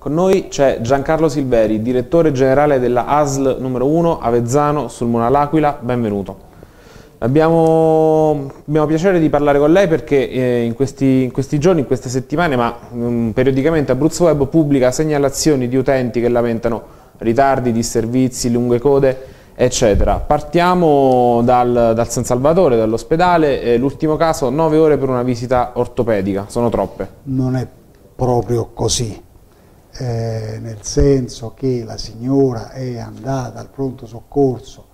Con noi c'è Giancarlo Silveri, direttore generale della ASL numero 1 Avezzano sul L'Aquila. Benvenuto. Abbiamo, abbiamo, piacere di parlare con lei perché eh, in, questi, in, questi, giorni, in queste settimane, ma um, periodicamente Abruzzo Web pubblica segnalazioni di utenti che lamentano ritardi, disservizi, lunghe code, eccetera. Partiamo dal, dal San Salvatore, dall'ospedale. Eh, l'ultimo caso, 9 ore per una visita ortopedica. Sono troppe? Non è proprio così eh, nel senso che la signora è andata al pronto soccorso,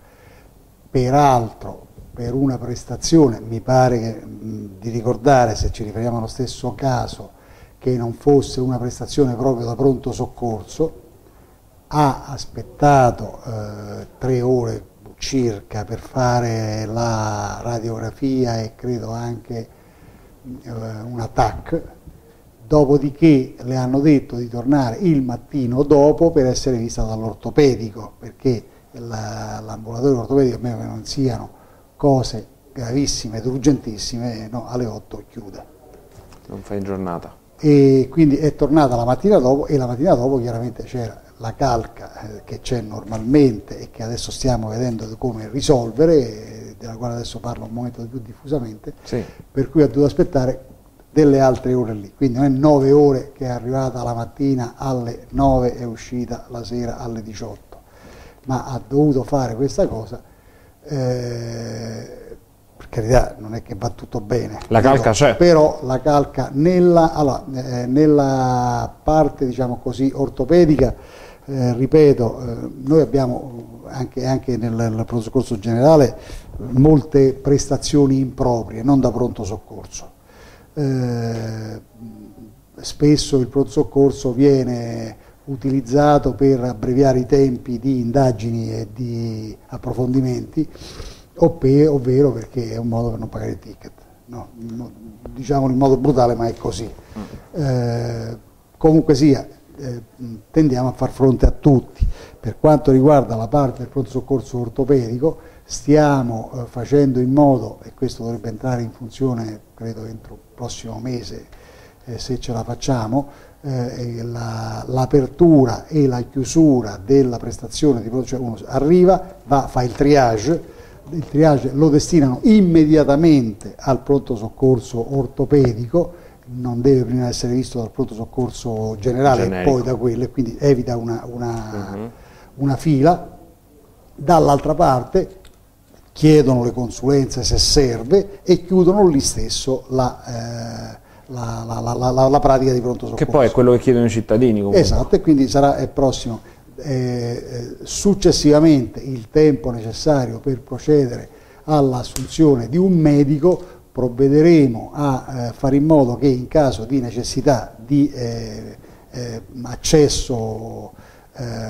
peraltro per una prestazione, mi pare che, mh, di ricordare, se ci riferiamo allo stesso caso, che non fosse una prestazione proprio da pronto soccorso, ha aspettato eh, tre ore circa per fare la radiografia e credo anche eh, un attacco dopodiché le hanno detto di tornare il mattino dopo per essere vista dall'ortopedico, perché l'ambulatorio ortopedico, a meno che non siano cose gravissime ed urgentissime, no, alle 8 chiude. Non fa in giornata. E quindi è tornata la mattina dopo e la mattina dopo chiaramente c'era la calca eh, che c'è normalmente e che adesso stiamo vedendo come risolvere, della quale adesso parlo un momento più diffusamente, sì. per cui ha dovuto aspettare delle altre ore lì, quindi non è 9 ore che è arrivata la mattina alle 9 e uscita la sera alle 18, ma ha dovuto fare questa cosa, eh, per carità non è che va tutto bene, la calca c'è, però la calca nella, allora, eh, nella parte diciamo così ortopedica, eh, ripeto, eh, noi abbiamo anche, anche nel, nel pronto soccorso generale molte prestazioni improprie, non da pronto soccorso eh, spesso il pronto soccorso viene utilizzato per abbreviare i tempi di indagini e di approfondimenti, ovvero perché è un modo per non pagare il ticket. No, diciamolo in modo brutale, ma è così. Eh, comunque sia, eh, tendiamo a far fronte a tutti. Per quanto riguarda la parte del pronto soccorso ortopedico, stiamo eh, facendo in modo, e questo dovrebbe entrare in funzione credo entro il prossimo mese, eh, se ce la facciamo, eh, l'apertura la, e la chiusura della prestazione di pronto, cioè uno arriva, va, fa il triage, il triage lo destinano immediatamente al pronto soccorso ortopedico, non deve prima essere visto dal pronto soccorso generale Generico. e poi da quello, quindi evita una, una, uh -huh. una fila. Dall'altra parte chiedono le consulenze se serve e chiudono lì stesso la, eh, la, la, la pratica di pronto soccorso. Che poi è quello che chiedono i cittadini comunque. Esatto, e quindi sarà il prossimo. Eh, eh, successivamente il tempo necessario per procedere all'assunzione di un medico provvederemo a eh, fare in modo che in caso di necessità di eh, eh, accesso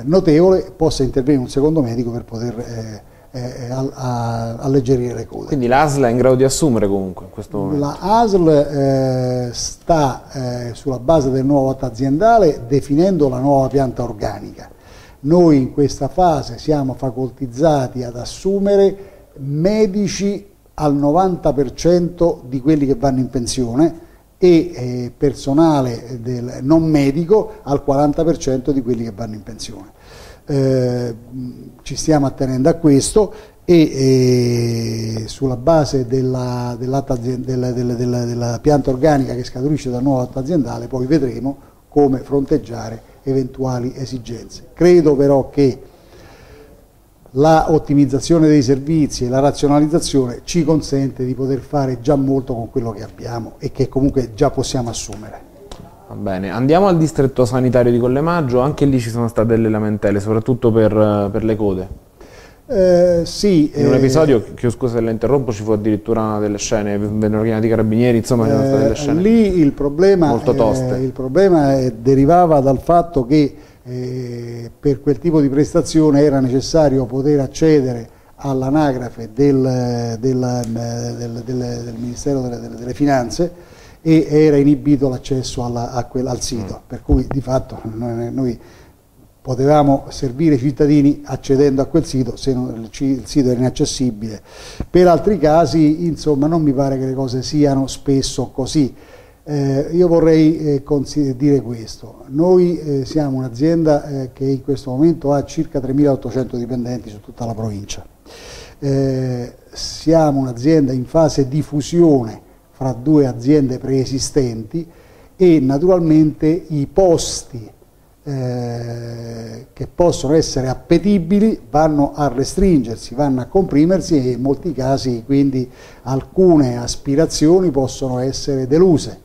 notevole possa intervenire un secondo medico per poter eh, a, a, alleggerire le code. Quindi l'ASL è in grado di assumere comunque in questo momento? La ASL eh, sta eh, sulla base del nuovo atto aziendale definendo la nuova pianta organica. Noi in questa fase siamo facoltizzati ad assumere medici al 90% di quelli che vanno in pensione e eh, personale del, non medico al 40% di quelli che vanno in pensione eh, ci stiamo attenendo a questo e, e sulla base della, della, della, della, pianta organica che scaturisce dal nuovo atto aziendale poi vedremo come fronteggiare eventuali esigenze. Credo però che la ottimizzazione dei servizi e la razionalizzazione ci consente di poter fare già molto con quello che abbiamo e che comunque già possiamo assumere. Va bene, andiamo al distretto sanitario di Collemaggio, anche lì ci sono state delle lamentele, soprattutto per, per le code. Eh, sì, in un eh, episodio, che scusa se la interrompo, ci fu addirittura delle scene, vennero chiamati carabinieri, insomma ci sono state delle eh, scene lì il problema, molto toste. il problema derivava dal fatto che eh, per quel tipo di prestazione era necessario poter accedere all'anagrafe del, del, del, del, Ministero delle, delle Finanze e era inibito l'accesso al sito, mm. per cui di fatto noi, noi, potevamo servire i cittadini accedendo a quel sito se non, il sito era inaccessibile. Per altri casi insomma non mi pare che le cose siano spesso così. Eh, io vorrei eh, dire questo, noi eh, siamo un'azienda eh, che in questo momento ha circa 3.800 dipendenti su tutta la provincia, eh, siamo un'azienda in fase di fusione fra due aziende preesistenti e naturalmente i posti eh, che possono essere appetibili vanno a restringersi, vanno a comprimersi e in molti casi quindi alcune aspirazioni possono essere deluse.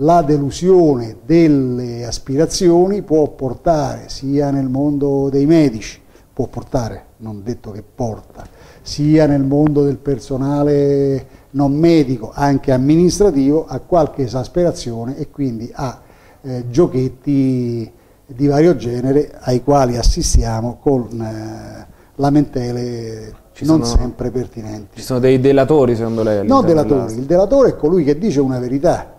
La delusione delle aspirazioni può portare sia nel mondo dei medici, può portare, non detto che porta, sia nel mondo del personale non medico, anche amministrativo, a qualche esasperazione e quindi a eh, giochetti di vario genere ai quali assistiamo con eh, lamentele ci non sono, sempre pertinenti. Ci sono dei delatori secondo lei? No, delatori, il delatore è colui che dice una verità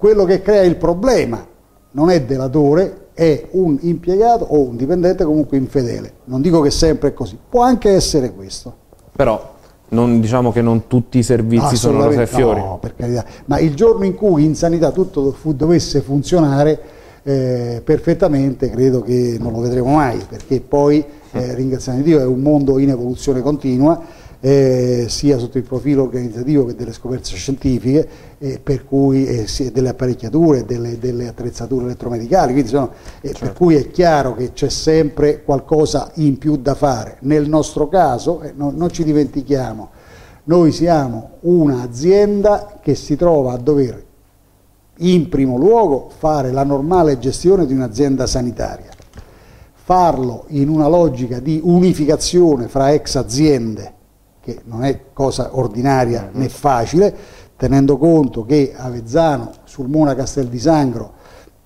quello che crea il problema non è delatore, è un impiegato o un dipendente comunque infedele. Non dico che sempre è così, può anche essere questo. Però non, diciamo che non tutti i servizi sono rose e fiori. No, per carità. Ma il giorno in cui in sanità tutto dovesse funzionare eh, perfettamente, credo che non lo vedremo mai, perché poi, eh, ringraziando Dio, è un mondo in evoluzione continua eh, sia sotto il profilo organizzativo che delle scoperte scientifiche, eh, per cui eh, delle apparecchiature, delle, delle, attrezzature elettromedicali, quindi sono, eh, certo. per cui è chiaro che c'è sempre qualcosa in più da fare. Nel nostro caso, eh, no, non ci dimentichiamo, noi siamo un'azienda che si trova a dover in primo luogo fare la normale gestione di un'azienda sanitaria, farlo in una logica di unificazione fra ex aziende che non è cosa ordinaria né facile, tenendo conto che Avezzano sul Mona Castel di Sangro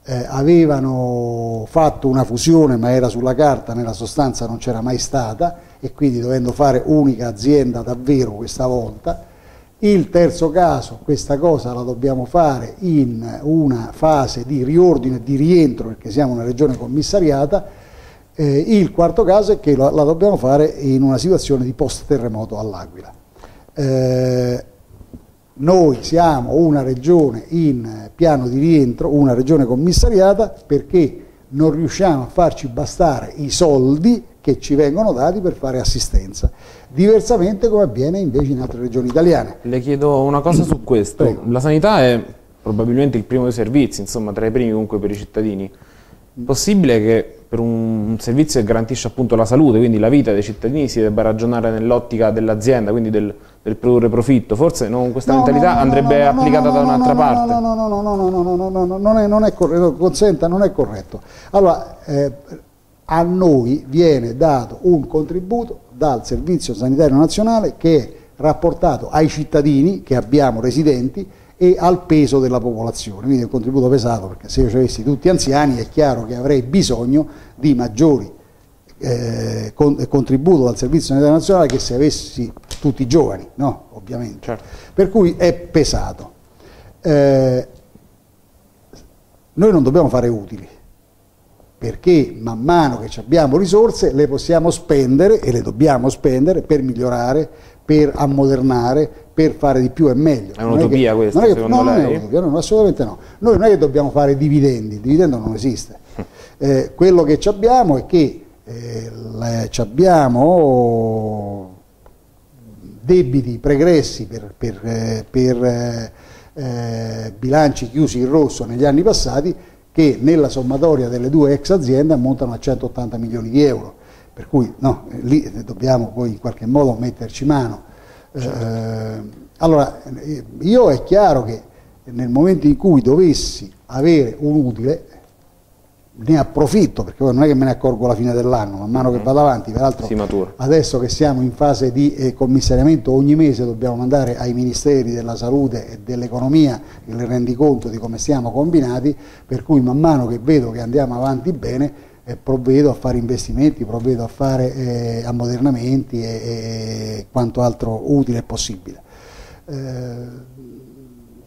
eh, avevano fatto una fusione ma era sulla carta, nella sostanza non c'era mai stata e quindi dovendo fare unica azienda davvero questa volta. Il terzo caso, questa cosa la dobbiamo fare in una fase di riordine e di rientro perché siamo una regione commissariata eh, il quarto caso è che la, la, dobbiamo fare in una situazione di post terremoto all'Aquila. Eh, noi siamo una regione in piano di rientro, una regione commissariata perché non riusciamo a farci bastare i soldi che ci vengono dati per fare assistenza, diversamente come avviene invece in altre regioni italiane. Le chiedo una cosa su questo, Prego. la sanità è probabilmente il primo dei servizi, insomma tra i primi comunque per i cittadini. Possibile che per un servizio che garantisce appunto la salute, quindi la vita dei cittadini, si debba ragionare nell'ottica dell'azienda, quindi del, del, produrre profitto. Forse non, questa no, mentalità no, andrebbe applicata da un'altra parte. No, no, no, no, no, no, no, no, no, non è, non è corretto, consenta, non è corretto. Allora, eh, a noi viene dato un contributo dal Servizio Sanitario Nazionale che è rapportato ai cittadini che abbiamo residenti e al peso della popolazione, quindi è un contributo pesato perché se io ci avessi tutti anziani è chiaro che avrei bisogno di maggiori eh, con, contributo dal Servizio Sanitario Nazionale che se avessi tutti giovani, no? Ovviamente. Certo. Per cui è pesato. Eh, noi non dobbiamo fare utili, perché man mano che abbiamo risorse le possiamo spendere e le dobbiamo spendere per migliorare, per ammodernare, per fare di più e meglio. È un'utopia che, questa, non è che, no, non è un'utopia, no, assolutamente no. Noi non è che dobbiamo fare dividendi, il dividendo non esiste. Eh, quello che abbiamo è che eh, abbiamo debiti pregressi per, per, eh, per eh, eh, bilanci chiusi in rosso negli anni passati che nella sommatoria delle due ex aziende ammontano a 180 milioni di euro. Per cui no, lì dobbiamo poi in qualche modo metterci mano Certo. Eh, allora, io è chiaro che nel momento in cui dovessi avere un utile, ne approfitto perché non è che me ne accorgo alla fine dell'anno, man mano che mm-hmm. vado avanti, peraltro adesso che siamo in fase di eh, commissariamento ogni mese dobbiamo mandare ai ministeri della salute e dell'economia il rendiconto di come siamo combinati, per cui man mano che vedo che andiamo avanti bene eh, provvedo a fare investimenti, provvedo a fare eh, ammodernamenti e, e, quanto altro utile e possibile. Eh,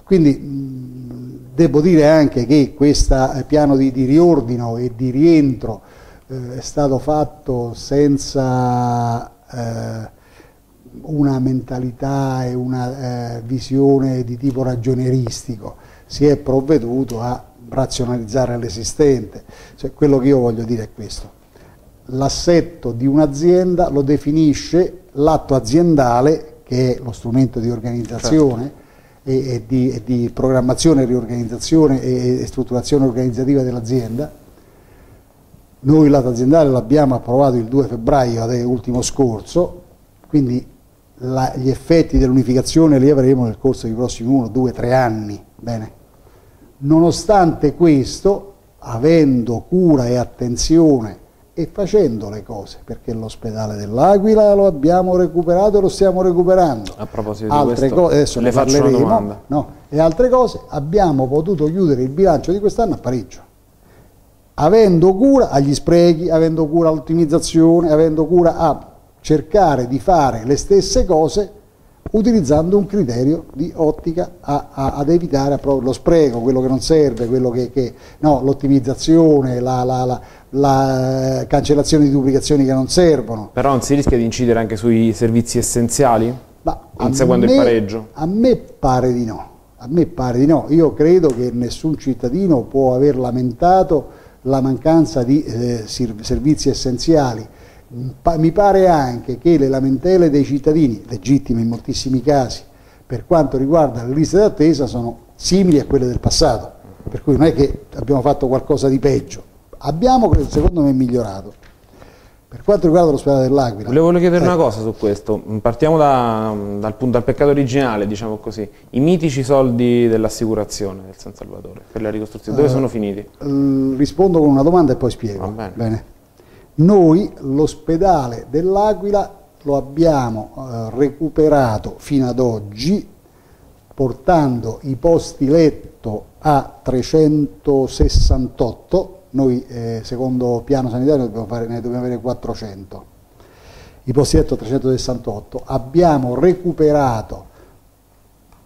quindi devo dire anche che questo eh, piano di, di, riordino e di rientro eh, è stato fatto senza eh, una mentalità e una visione di tipo ragionieristico si è provveduto a razionalizzare l'esistente. Cioè, quello che io voglio dire è questo. L'assetto di un'azienda lo definisce l'atto aziendale, che è lo strumento di organizzazione certo. e, e, di, e, di, programmazione, riorganizzazione e, e strutturazione organizzativa dell'azienda. Noi l'atto aziendale l'abbiamo approvato il 2 febbraio ultimo scorso, quindi la, gli effetti dell'unificazione li avremo nel corso dei prossimi 1, 2, 3 anni. Bene. Nonostante questo, avendo cura e attenzione e facendo le cose, perché l'ospedale dell'Aquila lo abbiamo recuperato e lo stiamo recuperando. A proposito altre di questo, adesso le ne parleremo, no, e altre cose, abbiamo potuto chiudere il bilancio di quest'anno a pareggio. Avendo cura agli sprechi, avendo cura all'ottimizzazione, avendo cura a cercare di fare le stesse cose utilizzando un criterio di ottica a, a, ad evitare lo spreco, quello che non serve, quello che, che no, l'ottimizzazione, la, la, la, la, cancellazione di duplicazioni che non servono. Però non si rischia di incidere anche sui servizi essenziali? Ma inseguendo me, il pareggio? A me pare di no. A me pare di no. Io credo che nessun cittadino può aver lamentato la mancanza di eh, servizi essenziali mi pare anche che le lamentele dei cittadini, legittime in moltissimi casi, per quanto riguarda le liste d'attesa, sono simili a quelle del passato, per cui non è che abbiamo fatto qualcosa di peggio, abbiamo secondo me migliorato. Per quanto riguarda l'ospedale dell'Aquila... Volevo chiedere eh. una cosa su questo, partiamo da, dal, punto, dal peccato originale, diciamo così, i mitici soldi dell'assicurazione del San Salvatore per la ricostruzione, dove eh, sono finiti? Rispondo con una domanda e poi spiego. Va bene. bene. Noi l'ospedale dell'Aquila lo abbiamo eh, recuperato fino ad oggi portando i posti letto a 368, noi eh, secondo piano sanitario dobbiamo fare, ne dobbiamo avere 400, i posti letto a 368, abbiamo recuperato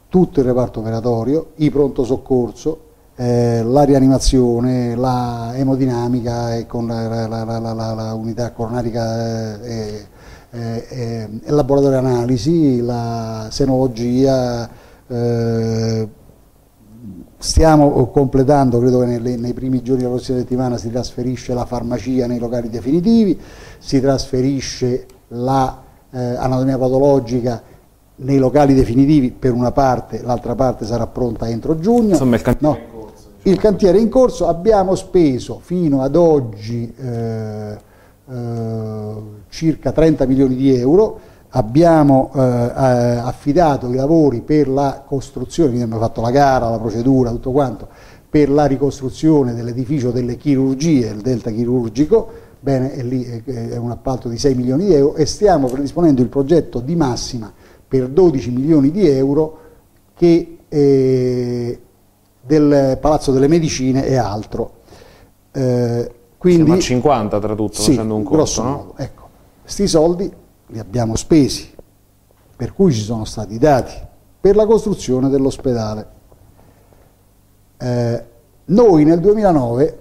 tutto il reparto operatorio, i pronto soccorso, eh, la rianimazione, la emodinamica e con la, la, la, la unità coronarica e, e, e, il laboratorio analisi, la senologia, eh, stiamo completando, credo che nei, nei primi giorni della prossima settimana si trasferisce la farmacia nei locali definitivi, si trasferisce l'anatomia la, eh, patologica nei locali definitivi per una parte, l'altra parte sarà pronta entro giugno. Insomma, il no, il cantiere è in corso, abbiamo speso fino ad oggi eh, eh, circa 30 milioni di euro, abbiamo eh, affidato i lavori per la costruzione, quindi abbiamo fatto la gara, la procedura, tutto quanto, per la ricostruzione dell'edificio delle chirurgie, il delta chirurgico, bene, è lì è un appalto di 6 milioni di euro e stiamo predisponendo il progetto di massima per 12 milioni di euro che eh, del Palazzo delle Medicine e altro. Eh, quindi, Siamo a 50 tra tutto, sì, facendo un corso, no? Modo, ecco, questi soldi li abbiamo spesi, per cui ci sono stati dati per la costruzione dell'ospedale. Eh, noi nel 2009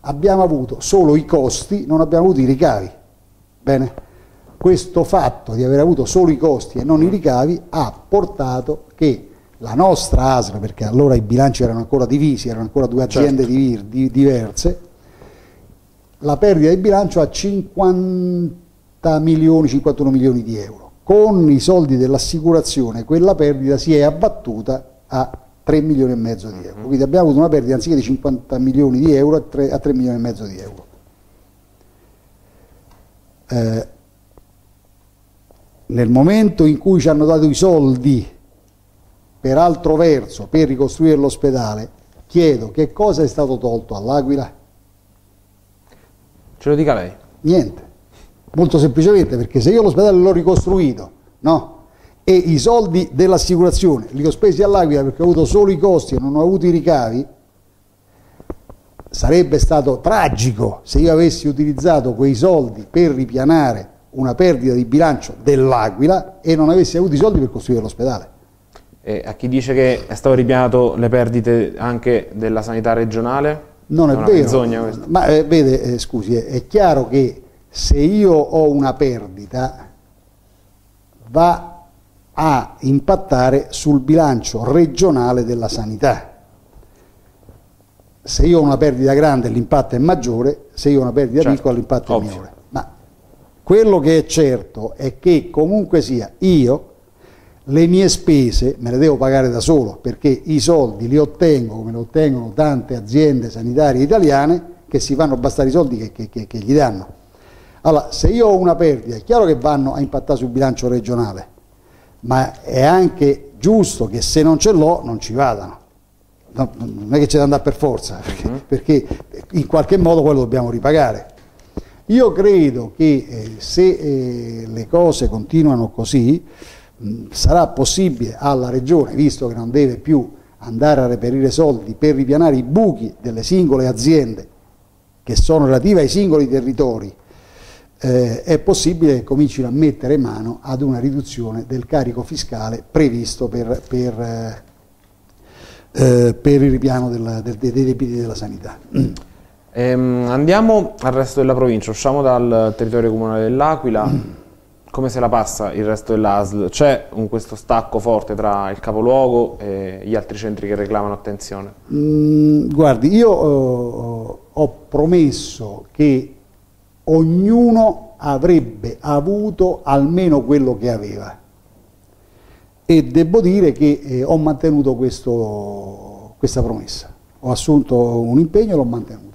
abbiamo avuto solo i costi, non abbiamo avuto i ricavi. Bene? Questo fatto di aver avuto solo i costi e non i ricavi ha portato che la nostra ASL, perché allora i bilanci erano ancora divisi, erano ancora due aziende certo. di, diverse, la perdita di bilancio a 50 milioni, 51 milioni di euro. Con i soldi dell'assicurazione quella perdita si è abbattuta a 3 milioni e mezzo di euro. Quindi abbiamo avuto una perdita anziché di 50 milioni di euro a 3, a 3 milioni e mezzo di euro. Eh, nel momento in cui ci hanno dato i soldi per altro verso, per ricostruire l'ospedale, chiedo che cosa è stato tolto all'Aquila? Ce lo dica lei. Niente, molto semplicemente perché se io l'ospedale l'ho ricostruito, no? E i soldi dell'assicurazione li ho spesi all'Aquila perché ho avuto solo i costi e non ho avuto i ricavi, sarebbe stato tragico se io avessi utilizzato quei soldi per ripianare una perdita di bilancio dell'Aquila e non avessi avuto i soldi per costruire l'ospedale. E a chi dice che è stato ripianato le perdite anche della sanità regionale? Non è, è vero, ma eh, vede, eh, scusi, è, è chiaro che se io ho una perdita va a impattare sul bilancio regionale della sanità. se io ho una perdita grande l'impatto è maggiore, se io ho una perdita certo, piccola l'impatto ovvio. è minore. Ma quello che è certo è che comunque sia io le mie spese me le devo pagare da solo perché i soldi li ottengo come le ottengono tante aziende sanitarie italiane che si fanno bastare i soldi che, che, che, che gli danno. Allora, se io ho una perdita, è chiaro che vanno a impattare sul bilancio regionale, ma è anche giusto che se non ce l'ho non ci vadano. No, non è che c'è da andare per forza, perché, mm. perché, in qualche modo poi lo dobbiamo ripagare. Io credo che eh, se eh, le cose continuano così, sarà possibile alla Regione, visto che non deve più andare a reperire soldi per ripianare i buchi delle singole aziende che sono relative ai singoli territori, eh, è possibile che comincino a mettere mano ad una riduzione del carico fiscale previsto per, per, eh, eh per il ripiano della, del, dei debiti della sanità. Ehm, andiamo al resto della provincia, usciamo dal territorio comunale dell'Aquila. Come se la passa il resto dell'ASL? C'è questo stacco forte tra il capoluogo e gli altri centri che reclamano attenzione? Mm, guardi, io uh, ho promesso che ognuno avrebbe avuto almeno quello che aveva e devo dire che eh, ho mantenuto questo, questa promessa, ho assunto un impegno e l'ho mantenuto.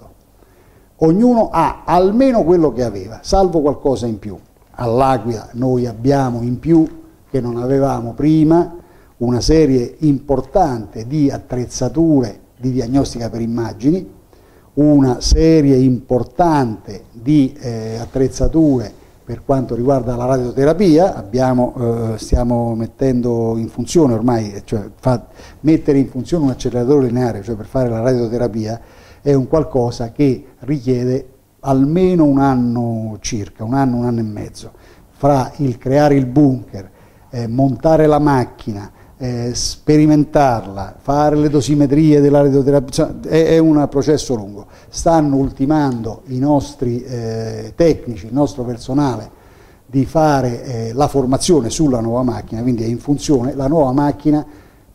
Ognuno ha almeno quello che aveva, salvo qualcosa in più. All'Aquila noi abbiamo in più che non avevamo prima una serie importante di attrezzature di diagnostica per immagini, una serie importante di eh, attrezzature per quanto riguarda la radioterapia, abbiamo, eh, stiamo mettendo in funzione ormai, cioè fa, mettere in funzione un acceleratore lineare, cioè per fare la radioterapia, è un qualcosa che richiede almeno un anno circa, un anno, un anno e mezzo, fra il creare il bunker, eh, montare la macchina, eh, sperimentarla, fare le dosimetrie della radioterapia, è, è, un processo lungo. Stanno ultimando i nostri eh, tecnici, il nostro personale, di fare eh, la formazione sulla nuova macchina, quindi è in funzione la nuova macchina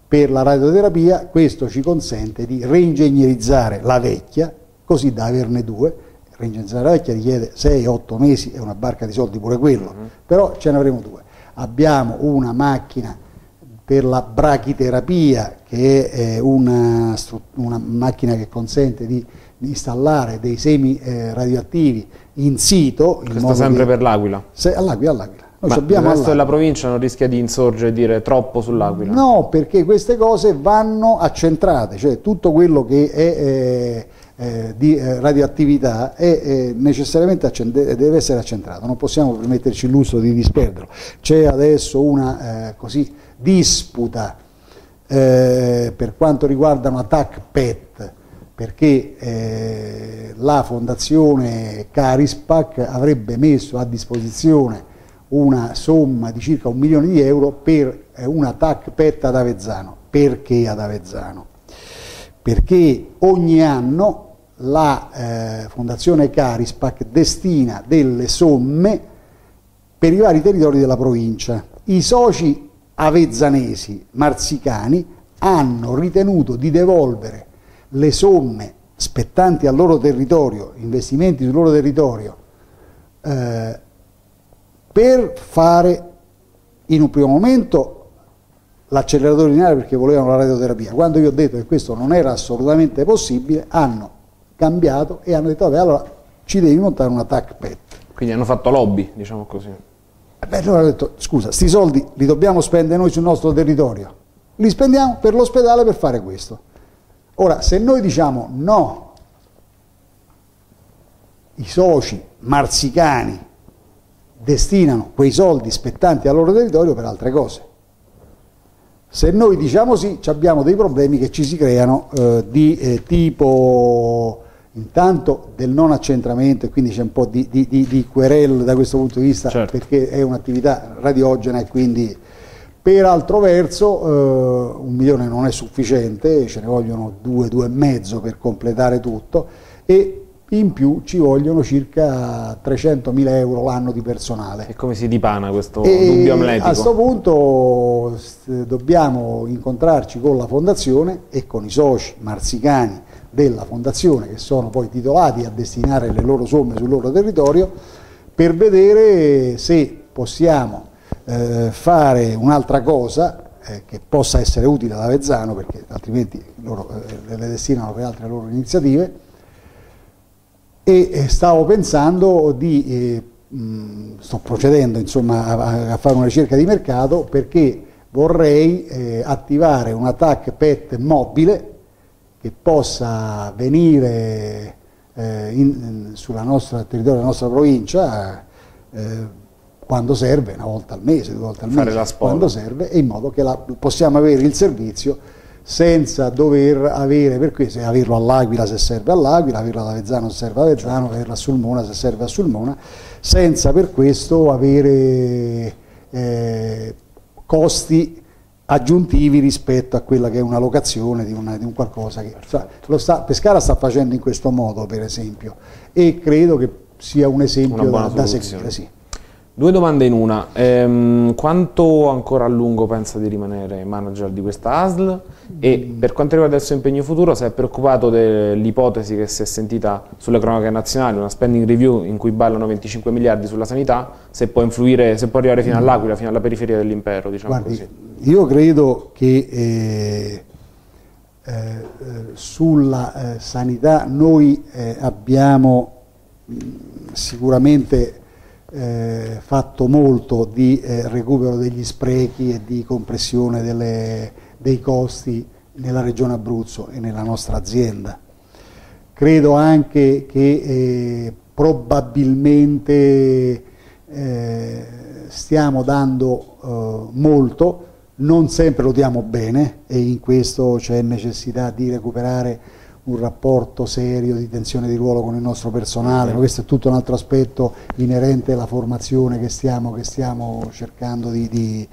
per la radioterapia, questo ci consente di reingegnerizzare la vecchia, così da averne due, reingegnerizzare la vecchia richiede 6-8 mesi, è una barca di soldi pure quello. -huh. però ce ne avremo due. Abbiamo una macchina per la brachiterapia, che è eh, una, una macchina che consente di, installare dei semi eh, radioattivi in sito. In Questo sempre di, per l'Aquila? Se, all'Aquila, all'Aquila. Noi Ma il resto della provincia non rischia di insorgere e dire troppo sull'Aquila? No, perché queste cose vanno accentrate, cioè tutto quello che è eh, eh, di eh, radioattività è necessariamente deve essere accentrato, non possiamo permetterci il lusso di disperderlo. C'è adesso una eh, così disputa eh, per quanto riguarda una TAC-PET, perché eh, la fondazione Carispac avrebbe messo a disposizione una somma di circa un milione di euro per eh, una TAC-PET ad Avezzano. Perché ad Avezzano? Perché ogni anno la eh, fondazione Carispac destina delle somme per i vari territori della provincia. I soci avezzanesi marzicani hanno ritenuto di devolvere le somme spettanti al loro territorio, investimenti sul loro territorio, eh, per fare in un primo momento l'acceleratore lineare perché volevano la radioterapia. Quando io ho detto che questo non era assolutamente possibile, hanno cambiato e hanno detto vabbè allora ci devi montare una TAC PET. Quindi hanno fatto lobby, diciamo così. Beh, allora ho detto, scusa, questi soldi li dobbiamo spendere noi sul nostro territorio, li spendiamo per l'ospedale per fare questo. Ora, se noi diciamo no, i soci marzicani destinano quei soldi spettanti al loro territorio per altre cose. Se noi diciamo sì, abbiamo dei problemi che ci si creano eh, di eh, tipo intanto del non accentramento e quindi c'è un po' di, di, di, di querel da questo punto di vista certo. perché è un'attività radiogena e quindi per altro verso eh, un milione non è sufficiente, ce ne vogliono due, due e mezzo per completare tutto e in più ci vogliono circa 300.000 euro l'anno di personale. E come si dipana questo e dubbio amletico? A questo punto dobbiamo incontrarci con la fondazione e con i soci marsicani della fondazione che sono poi titolati a destinare le loro somme sul loro territorio per vedere se possiamo eh, fare un'altra cosa eh, che possa essere utile ad Avezzano perché altrimenti loro eh, le destinano per altre loro iniziative e eh, stavo pensando di, eh, mh, sto procedendo insomma a, a, fare una ricerca di mercato perché vorrei eh, attivare un attack pet mobile che possa venire eh, in, sulla nostra territorio della nostra provincia eh, quando serve, una volta al mese, due volte al mese, quando serve, e in modo che la, possiamo avere il servizio senza dover avere per questo, averlo all'Aquila se serve all'Aquila, averlo ad Avezzano se serve ad Avezzano, averlo a Sulmona se serve a Sulmona, senza per questo avere eh, costi aggiuntivi rispetto a quella che è una locazione di, una, di un qualcosa che cioè, sta, Pescara sta facendo in questo modo per esempio e credo che sia un esempio da, da seguire. Sì. Due domande in una. Ehm, quanto ancora a lungo pensa di rimanere manager di questa ASL? E per quanto riguarda il suo impegno futuro, si è preoccupato dell'ipotesi che si è sentita sulle cronache nazionali, una spending review in cui ballano 25 miliardi sulla sanità, se può influire, se può arrivare fino all'Aquila, fino alla periferia dell'impero, diciamo Guardi, così. Io credo che eh, eh, sulla eh, sanità noi eh, abbiamo mh, sicuramente eh, fatto molto di eh, recupero degli sprechi e di compressione delle, dei costi nella regione Abruzzo e nella nostra azienda. Credo anche che eh, probabilmente eh, stiamo dando eh, molto, non sempre lo diamo bene e in questo c'è necessità di recuperare un rapporto serio di tensione di ruolo con il nostro personale, ma questo è tutto un altro aspetto inerente alla formazione che stiamo, che stiamo cercando di, di,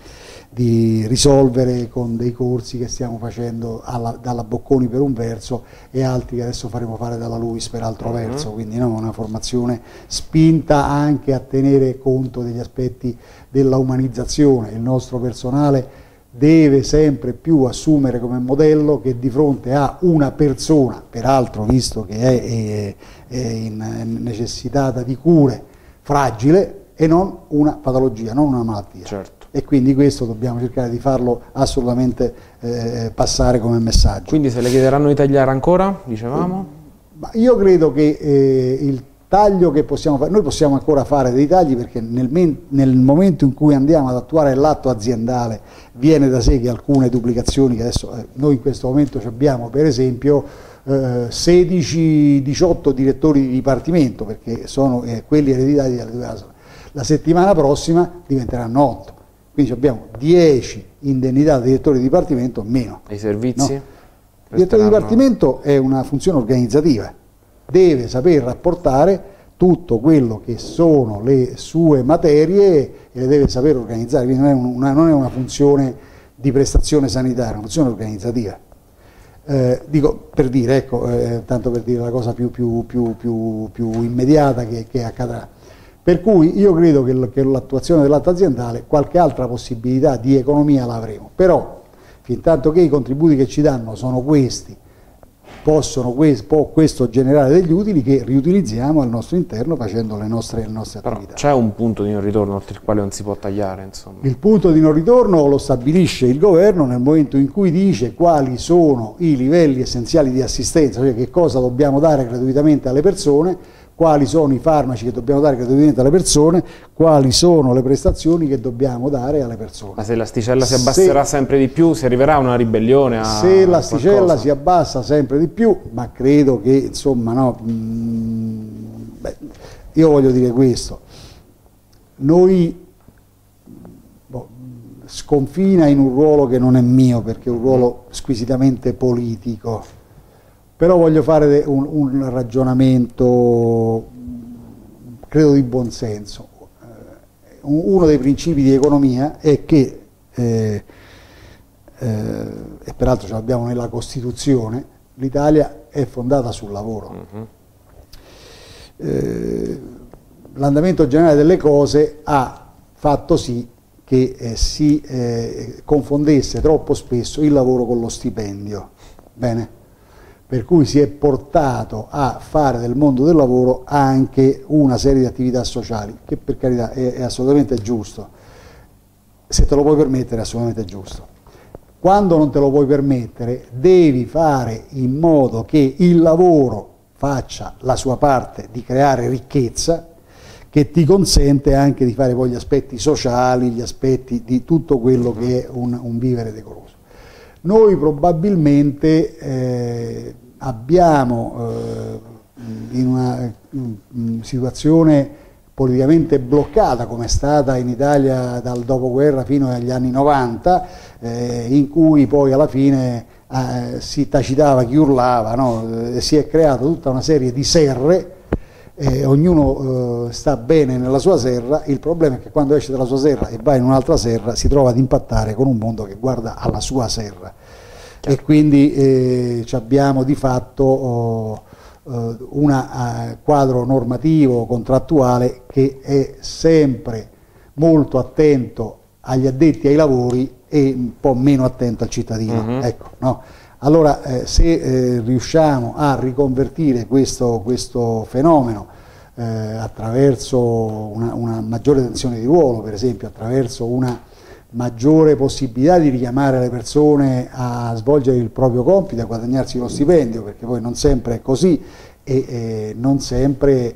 di, risolvere con dei corsi che stiamo facendo alla, dalla Bocconi per un verso e altri che adesso faremo fare dalla Luis per altro uh mhm. -huh. verso, quindi no, una formazione spinta anche a tenere conto degli aspetti della umanizzazione, il nostro personale deve sempre più assumere come modello che di fronte a una persona, peraltro visto che è, è, è in necessitata di cure, fragile e non una patologia, non una malattia. Certo. E quindi questo dobbiamo cercare di farlo assolutamente eh, passare come messaggio. Quindi se le chiederanno di tagliare ancora, dicevamo? io credo che eh, il taglio che possiamo fare, noi possiamo ancora fare dei tagli perché nel, nel momento in cui andiamo ad attuare l'atto aziendale viene da sé che alcune duplicazioni che adesso eh, noi in questo momento abbiamo per esempio eh, 16-18 direttori di dipartimento perché sono eh, quelli ereditati dalle due ASL. La settimana prossima diventeranno 8, quindi abbiamo 10 indennità di direttori di dipartimento meno. E i servizi? No. Il direttore di dipartimento è una funzione organizzativa deve saper rapportare tutto quello che sono le sue materie e le deve saper organizzare, quindi non è una, non è una funzione di prestazione sanitaria, è una funzione organizzativa. Eh, dico per dire, ecco, eh, tanto per dire la cosa più, più, più, più immediata che, che, accadrà. Per cui io credo che, che l'attuazione dell'atto aziendale qualche altra possibilità di economia l'avremo, però fin tanto che i contributi che ci danno sono questi possono, può questo generare degli utili che riutilizziamo al nostro interno facendo le nostre, le nostre attività. C'è un punto di non ritorno oltre il quale non si può tagliare? Insomma. Il punto di non ritorno lo stabilisce il governo nel momento in cui dice quali sono i livelli essenziali di assistenza, cioè che cosa dobbiamo dare gratuitamente alle persone quali sono i farmaci che dobbiamo dare gratuitamente alle persone, quali sono le prestazioni che dobbiamo dare alle persone. Ma se l'asticella si abbasserà se, sempre di più, si arriverà a una ribellione? A se l'asticella si abbassa sempre di più, ma credo che, insomma, no, mh, mm, beh, io voglio dire questo, noi boh, sconfina in un ruolo che non è mio, perché è un ruolo squisitamente politico, però voglio fare un, un ragionamento, credo di buonsenso. Eh, uno dei principi di economia è che, eh, eh, e peraltro ce l'abbiamo nella Costituzione, l'Italia è fondata sul lavoro. Mm-hmm. -huh. eh, l'andamento generale delle cose ha fatto sì che eh, si eh, confondesse troppo spesso il lavoro con lo stipendio. Bene? Per cui si è portato a fare del mondo del lavoro anche una serie di attività sociali, che per carità è, è assolutamente giusto. Se te lo puoi permettere è assolutamente giusto. Quando non te lo puoi permettere, devi fare in modo che il lavoro faccia la sua parte di creare ricchezza che ti consente anche di fare poi gli aspetti sociali, gli aspetti di tutto quello che è un, un vivere decoroso. Noi probabilmente eh, abbiamo eh, in una in situazione politicamente bloccata come è stata in Italia dal dopoguerra fino agli anni 90, eh, in cui poi alla fine eh, si tacitava chi urlava, no? Eh, si è creata tutta una serie di serre eh, ognuno eh, sta bene nella sua serra, il problema è che quando esce dalla sua serra e va in un'altra serra si trova ad impattare con un mondo che guarda alla sua serra e quindi eh, abbiamo di fatto oh, un eh, quadro normativo contrattuale che è sempre molto attento agli addetti ai lavori e un po' meno attento al cittadino. Mm -hmm. ecco, no? Allora eh, se eh, riusciamo a riconvertire questo, questo fenomeno eh, attraverso una, una, maggiore tensione di ruolo, per esempio attraverso una maggiore possibilità di richiamare le persone a svolgere il proprio compito, a guadagnarsi lo stipendio, perché poi non sempre è così e eh, non sempre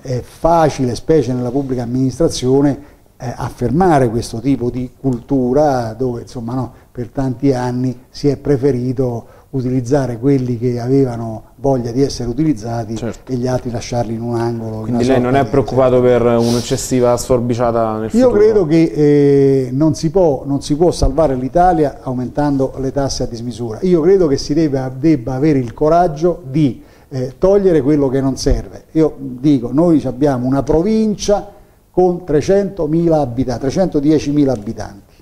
è facile, specie nella pubblica amministrazione, eh, affermare questo tipo di cultura dove insomma no, per tanti anni si è preferito utilizzare quelli che avevano voglia di essere utilizzati certo. e gli altri lasciarli in un angolo. Quindi lei non è preoccupato per un'eccessiva sforbiciata nel Io futuro? credo che eh, non, si può, non, si può, salvare l'Italia aumentando le tasse a dismisura. Io credo che si debba, debba avere il coraggio di eh, togliere quello che non serve. Io dico, noi abbiamo una provincia con 300.000 abitanti, 310.000 abitanti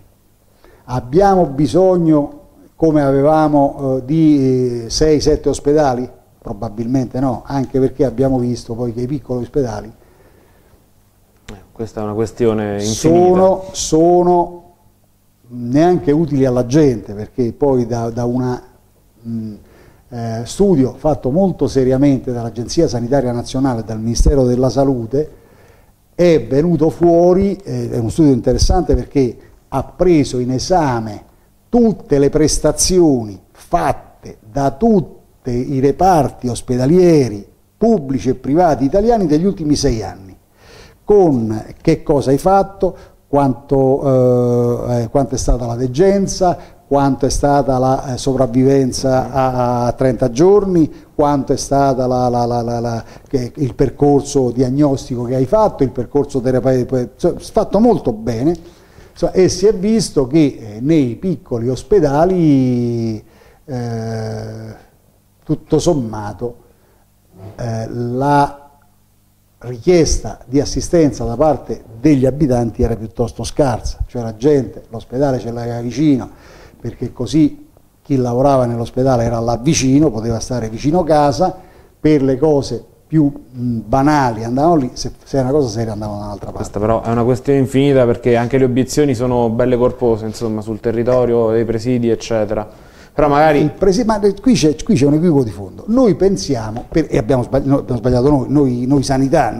Abbiamo bisogno, come avevamo, eh, di 6-7 ospedali? Probabilmente no, anche perché abbiamo visto poi che i piccoli ospedali eh, questa è una questione sono, sono, neanche utili alla gente perché poi da, da un eh, studio fatto molto seriamente dall'Agenzia Sanitaria Nazionale e dal Ministero della Salute è venuto fuori, eh, è uno studio interessante perché ha preso in esame tutte le prestazioni fatte da tutti i reparti ospedalieri pubblici e privati italiani degli ultimi sei anni, con che cosa hai fatto, quanto, eh, quanto è stata la degenza, quanto è stata la eh, sopravvivenza a, a, 30 giorni, quanto è stato il percorso diagnostico che hai fatto, il percorso terapeutico, fatto molto bene. E si è visto che eh, nei piccoli ospedali eh, tutto sommato eh, la richiesta di assistenza da parte degli abitanti era piuttosto scarsa, cioè la gente, l'ospedale ce l'aveva vicino perché così chi lavorava nell'ospedale era là vicino, poteva stare vicino casa, per le cose più banali andavano lì, se, se è una cosa seria andavano da un'altra parte. Questa però è una questione infinita perché anche le obiezioni sono belle corpose, insomma, sul territorio, dei presidi, eccetera. Però magari... Presi, ma qui c'è, un equivoco di fondo. Noi pensiamo, per, e abbiamo sbagliato, abbiamo sbagliato noi, noi, noi, sanità,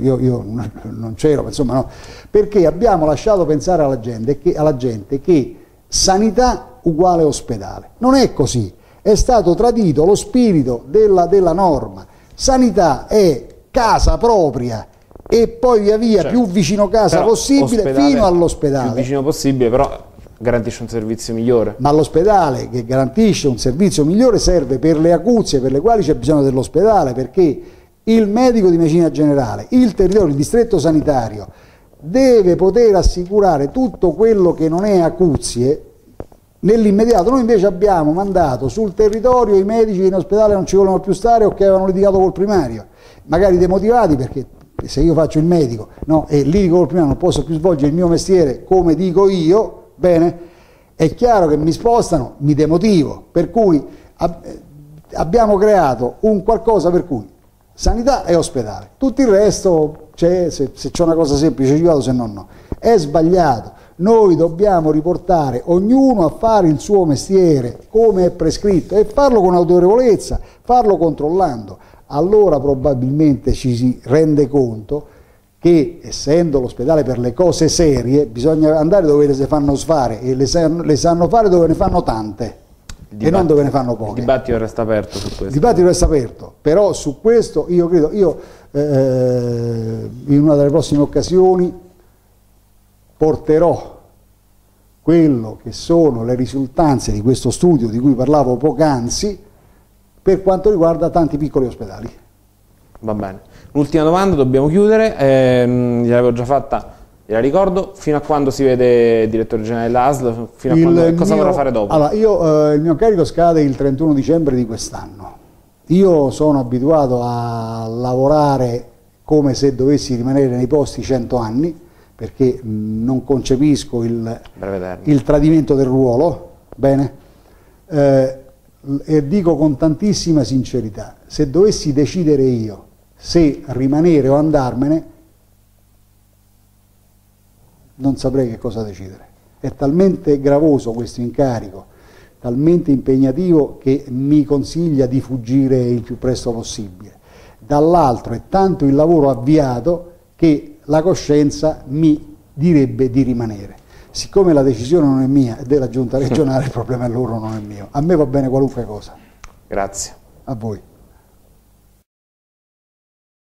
io, io non c'ero, insomma no, perché abbiamo lasciato pensare alla gente, che, alla gente che sanità uguale ospedale. Non è così, è stato tradito lo spirito della, della norma sanità è casa propria e poi via via certo. più vicino casa possibile fino all'ospedale. Più vicino possibile, però garantisce un servizio migliore. Ma l'ospedale che garantisce un servizio migliore serve per le acuzie per le quali c'è bisogno dell'ospedale, perché il medico di medicina generale, il territorio, il distretto sanitario deve poter assicurare tutto quello che non è acuzie Nell'immediato noi invece abbiamo mandato sul territorio i medici che in ospedale non ci volevano più stare o che avevano litigato col primario, magari demotivati perché se io faccio il medico no, e litigo col primario non posso più svolgere il mio mestiere come dico io, bene, è chiaro che mi spostano, mi demotivo, per cui ab abbiamo creato un qualcosa per cui sanità e ospedale. Tutto il resto, se, se c'è una cosa semplice ci vado, se no no. È sbagliato. Noi dobbiamo riportare ognuno a fare il suo mestiere come è prescritto e farlo con autorevolezza, farlo controllando. Allora probabilmente ci si rende conto che essendo l'ospedale per le cose serie bisogna andare dove le si fanno sfare e le, sanno, le sanno fare dove ne fanno tante e non dove ne fanno poche. Il dibattito resta aperto su questo. Il dibattito resta aperto, però su questo io credo, io eh, in una delle prossime occasioni porterò quello che sono le risultanze di questo studio di cui parlavo poc'anzi per quanto riguarda tanti piccoli ospedali. Va bene. L'ultima domanda, dobbiamo chiudere, ehm, gliel'avevo già fatta, gliela ricordo, fino a quando si vede il direttore generale dell'ASL, fino a quando, cosa vorrà fare dopo? Allora, io, eh, il mio carico scade il 31 dicembre di quest'anno. Io sono abituato a lavorare come se dovessi rimanere nei posti 100 anni, perché non concepisco il, il tradimento del ruolo, bene? Eh, e dico con tantissima sincerità, se dovessi decidere io se rimanere o andarmene, non saprei che cosa decidere. È talmente gravoso questo incarico, talmente impegnativo che mi consiglia di fuggire il più presto possibile. Dall'altro è tanto il lavoro avviato che la coscienza mi direbbe di rimanere. Siccome la decisione non è mia, è della giunta regionale, il problema è loro, non è mio. A me va bene qualunque cosa. Grazie. A voi.